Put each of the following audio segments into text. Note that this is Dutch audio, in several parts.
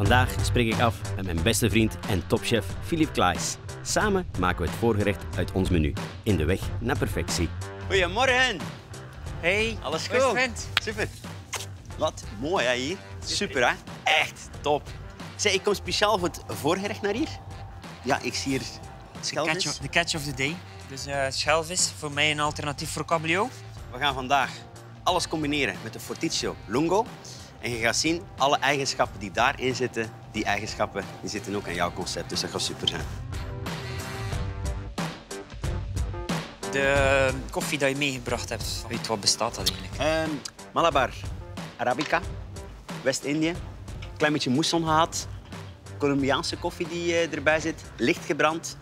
Vandaag spreek ik af met mijn beste vriend en topchef Philippe Klaes. Samen maken we het voorgerecht uit ons menu. In de weg naar perfectie. Goedemorgen. Hey, Alles hoe is het, goed? vriend? Super. Wat mooi hè hier. Super hè. Echt top. Zeg, ik kom speciaal voor het voorgerecht naar hier. Ja, ik zie hier schelvis. de catch of the day. Dus eh schelvis, voor mij een alternatief voor cabillaud. We gaan vandaag alles combineren met de Forticio Lungo. En je gaat zien, alle eigenschappen die daarin zitten, die eigenschappen die zitten ook in jouw concept. Dus dat gaat super zijn. De koffie die je meegebracht hebt, uit wat bestaat dat eigenlijk? Ehm, Malabar Arabica, West-Indië. Klein beetje moesson gehad. Colombiaanse koffie die eh, erbij zit, licht gebrand.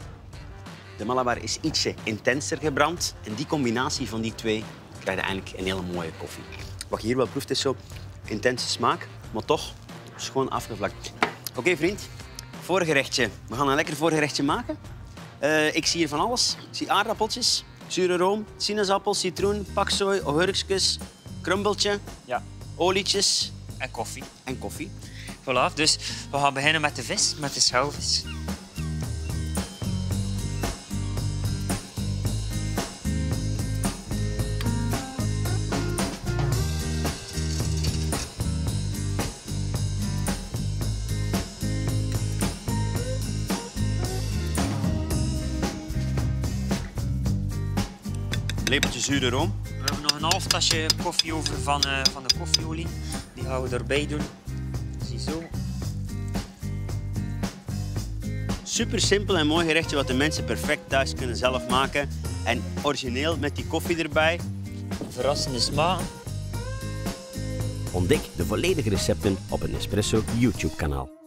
De Malabar is ietsje intenser gebrand. En die combinatie van die twee krijg je eigenlijk een hele mooie koffie. Wat je hier wel proeft is zo intense smaak, maar toch schoon afgevlakt. Oké vriend, voorgerechtje. We gaan een lekker voorgerechtje maken. Eh, ik zie hier van alles. Ik zie aardappeltjes, zure room, sinaasappel, citroen, paksoi, augurkjes, krumbeltje, Ja. olietjes En koffie. en koffie. Voilà, dus we gaan beginnen met de vis, met de schelvis. Lepeltje zure room. We hebben nog een half tasje koffie over van, eh, van de koffieolie. Die gaan we erbij doen. Ziezo. Super simpel en mooi gerechtje wat de mensen perfect thuis kunnen zelf maken. En origineel met die koffie erbij. Verrassende smaak. Ontdek de volledige recepten op een Espresso YouTube-kanaal.